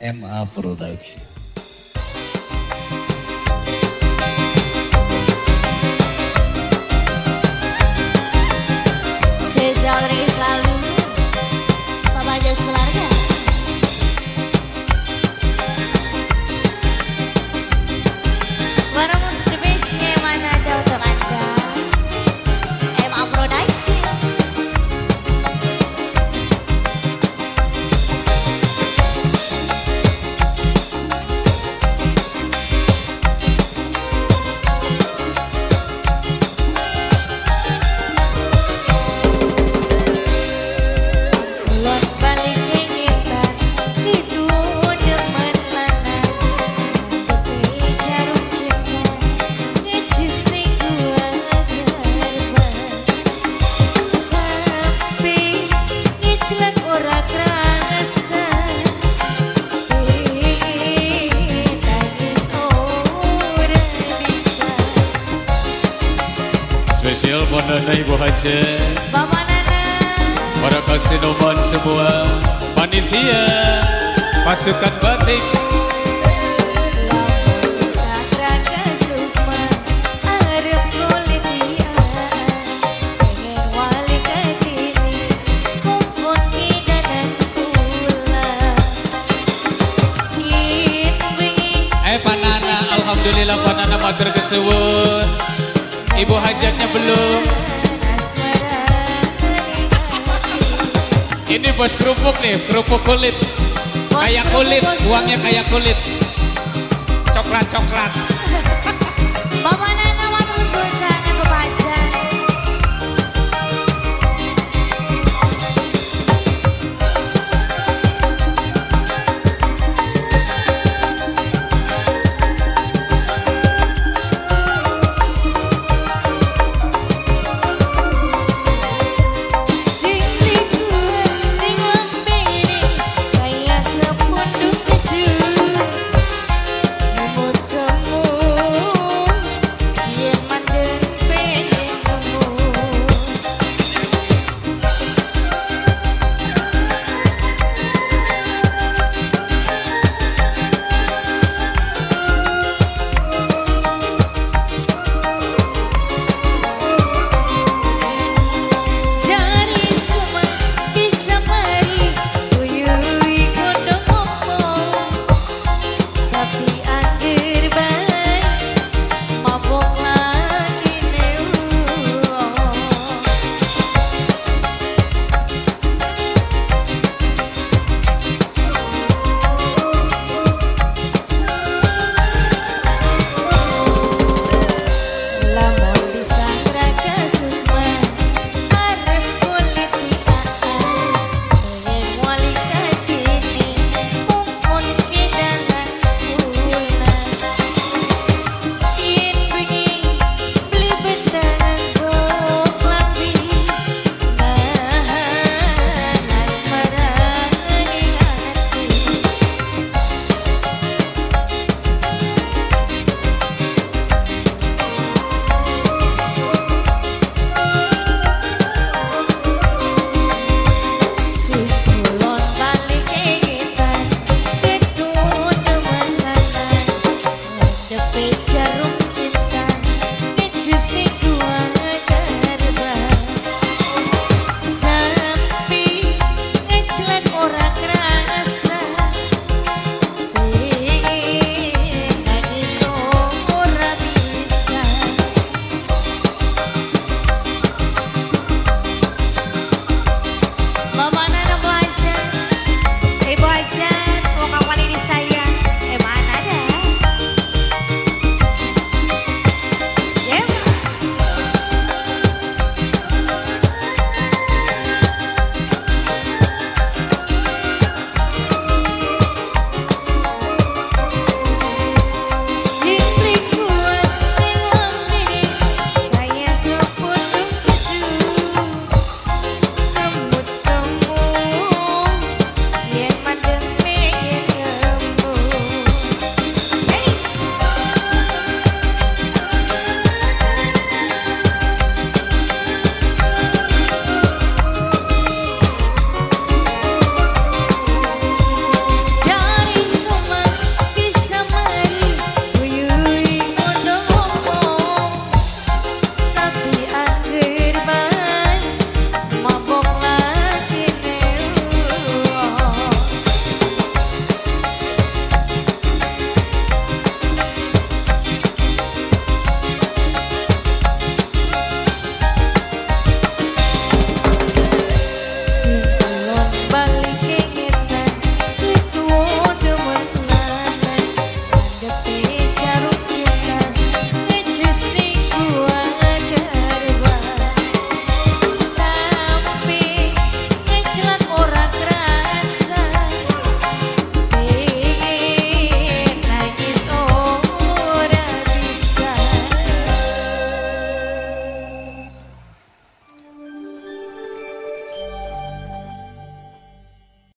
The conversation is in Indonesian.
MA Production. Cesare spesial buat Nana Ibu Haji. Bapak Nana Para kasinoman semua. Panitia Pasukan Batik. Eh, Alhamdulillah panana matur kesuwun. Ibu hajatnya belum. Ini bos kerupuk nih, kerupuk kulit. Kayak kulit, uangnya kayak kulit. Coklat-coklat